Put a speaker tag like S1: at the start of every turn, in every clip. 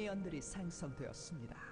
S1: 미니언들이 생성되었습니다.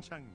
S1: 장미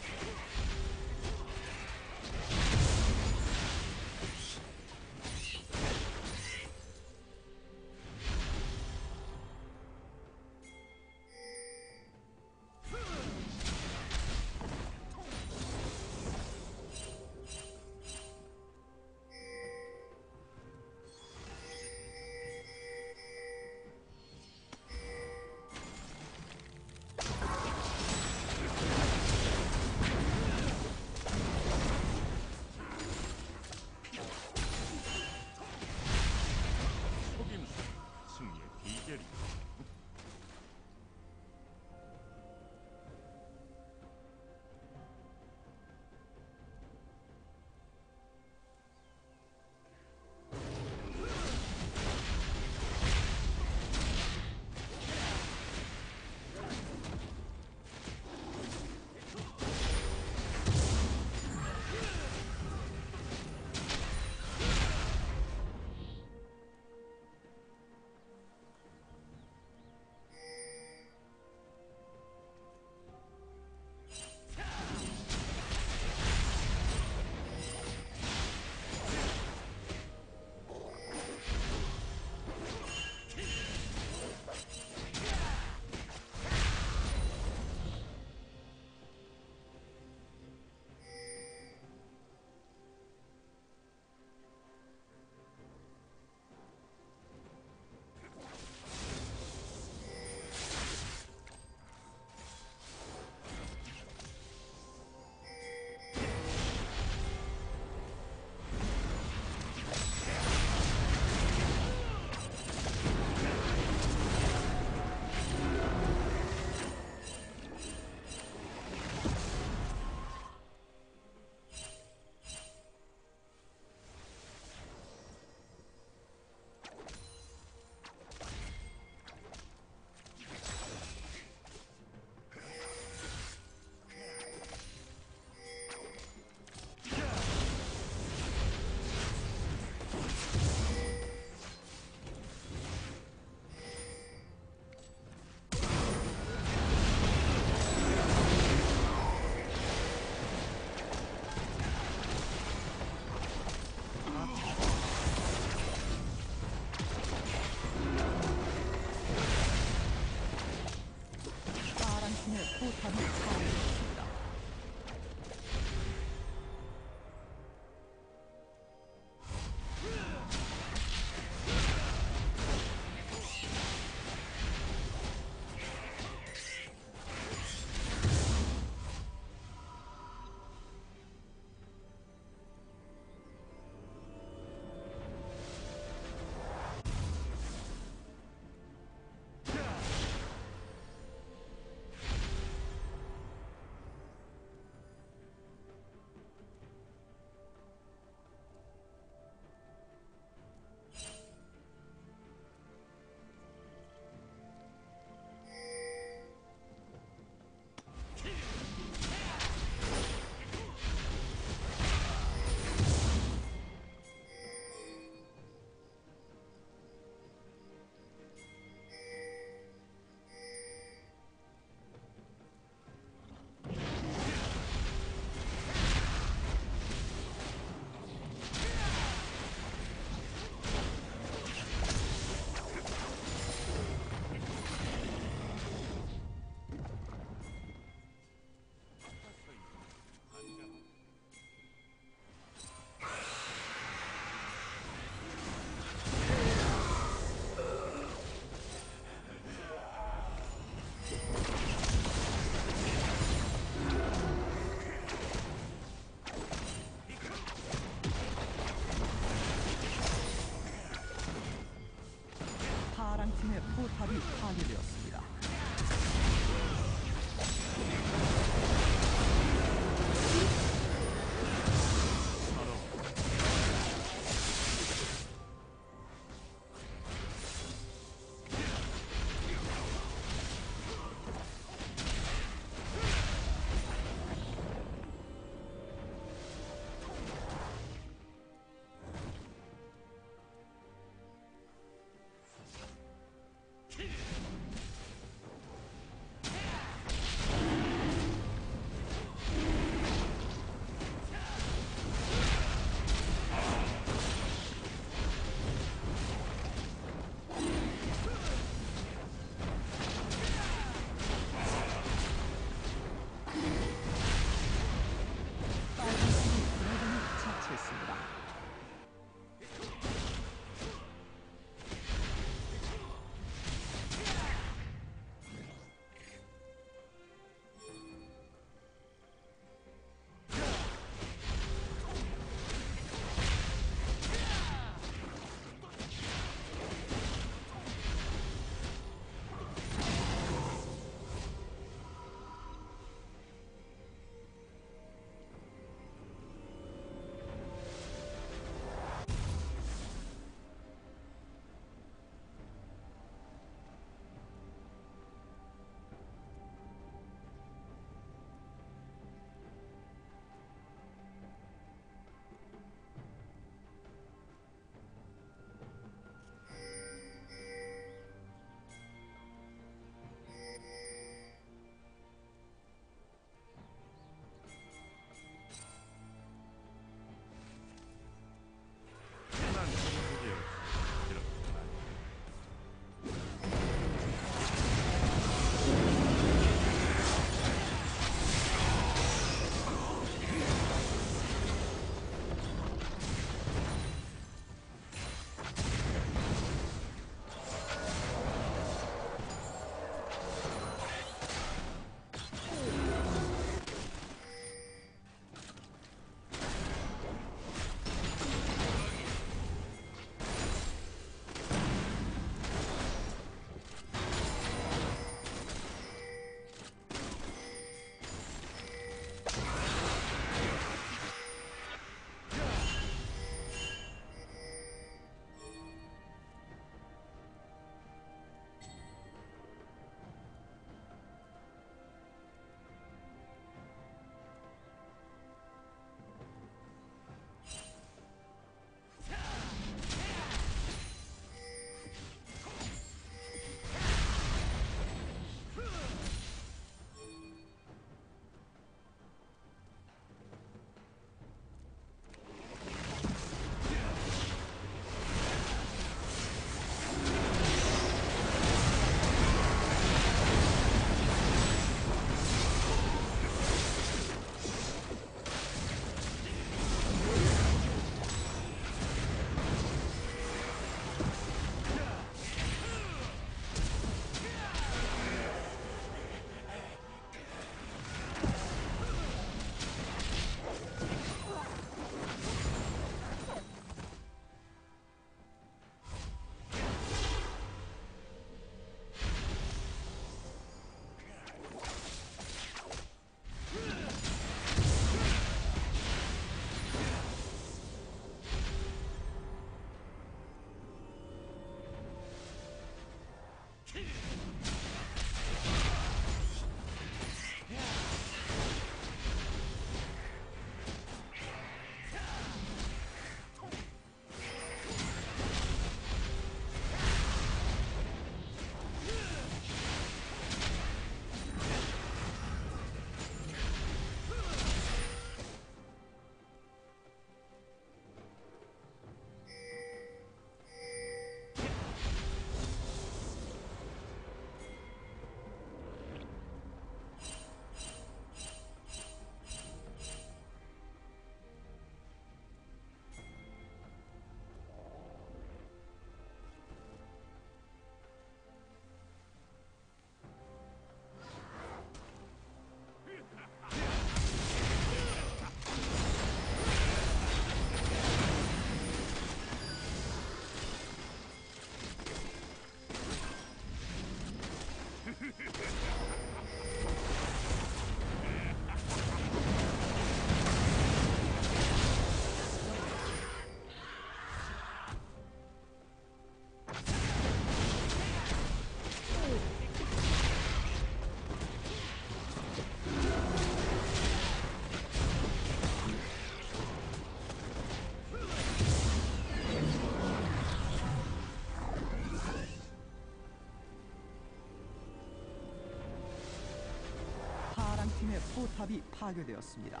S2: 팀의 포탑이 파괴되었습니다.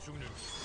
S3: 죽는